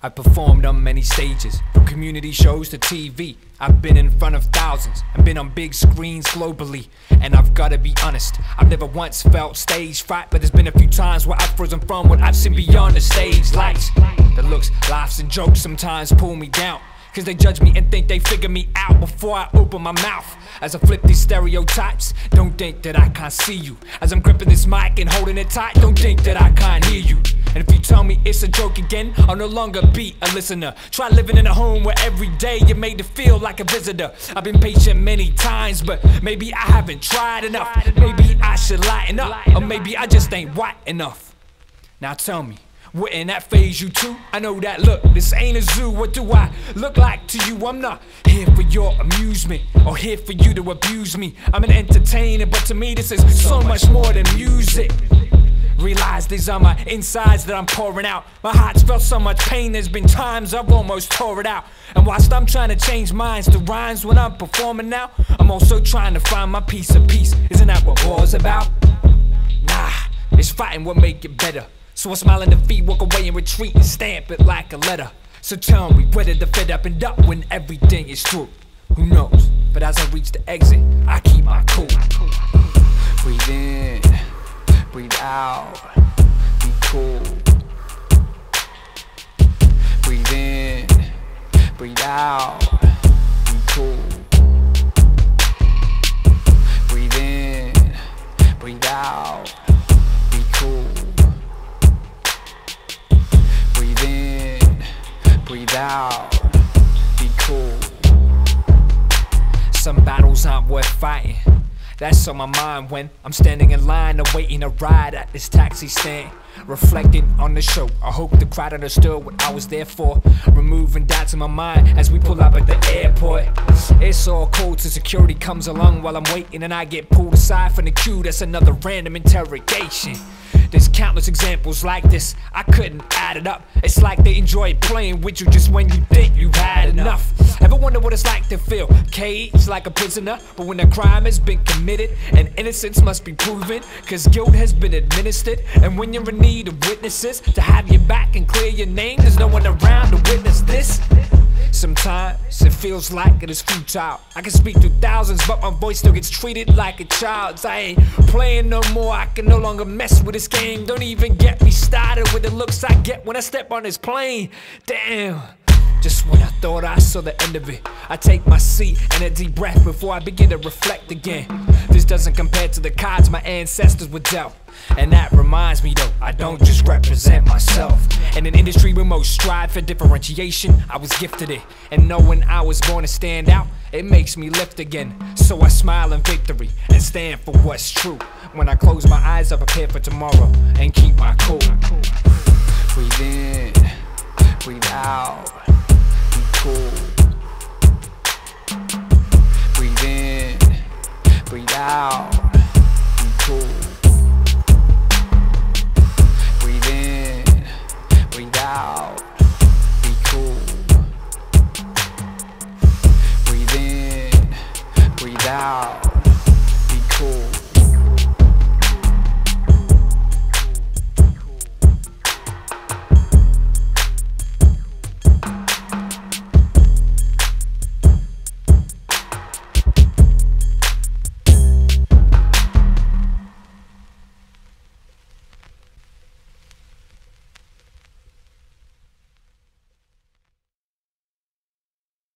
I performed on many stages, from community shows to TV. I've been in front of thousands and been on big screens globally. And I've gotta be honest, I've never once felt stage fright, but there's been a few times where I've frozen from what I've seen beyond the stage lights. The looks, laughs, and jokes sometimes pull me down. Cause they judge me and think they figure me out before I open my mouth. As I flip these stereotypes, don't think that I can't see you. As I'm gripping this mic and holding it tight, don't think that I can't hear you. And if you tell me it's a joke again, I'll no longer be a listener. Try living in a home where every day you're made to feel like a visitor. I've been patient many times, but maybe I haven't tried enough. Maybe I should lighten up, or maybe I just ain't white enough. Now tell me. Wouldn't that faze you too? I know that look, this ain't a zoo. What do I look like to you? I'm not here for your amusement or here for you to abuse me. I'm an entertainer, but to me, this is so much more than music. These are my insides that I'm pouring out. My heart's felt so much pain, there's been times I've almost tore it out. And whilst I'm trying to change minds to rhymes when I'm performing now, I'm also trying to find my piece of peace. Isn't that what war's about? Nah, it's fighting what make it better. So I smile in defeat, walk away and retreat and stamp it like a letter. So tell me, did the fed up end up when everything is true? Who knows? But as I reach the exit, I keep my cool. Breathe in, breathe out, cool. Breathe in, breathe out, be cool. Breathe in, breathe out, be cool. Breathe in, breathe out, be cool. Some battles aren't worth fighting. That's on my mind when I'm standing in line awaiting a ride at this taxi stand. Reflecting on the show, I hope the crowd understood what I was there for. Removing doubts in my mind as we pull up at the airport. It's all cool till security comes along while I'm waiting and I get pulled aside from the queue. That's another random interrogation. There's countless examples like this. I couldn't add it up. It's like they enjoy playing with you just when you think you've had enough. Ever wonder what it's like to feel caged like a prisoner? But when a crime has been committed and innocence must be proven, cause guilt has been administered. And when you're in need of witnesses to have your back and clear your name, there's no one around to witness this. Sometimes it feels like it is futile. I can speak to thousands, but my voice still gets treated like a child's. I ain't playing no more. I can no longer mess with this game. Don't even get me started with the looks I get when I step on this plane. Damn. Just when I thought I saw the end of it, I take my seat and a deep breath before I begin to reflect again. This doesn't compare to the cards my ancestors were dealt. And that reminds me though, I don't just represent myself. In an industry where most strive for differentiation, I was gifted it. And knowing I was born to stand out, it makes me lift again. So I smile in victory and stand for what's true. When I close my eyes, I prepare for tomorrow and keep my cool. Breathe in, breathe out, cool. Breathe in, breathe out, be cool.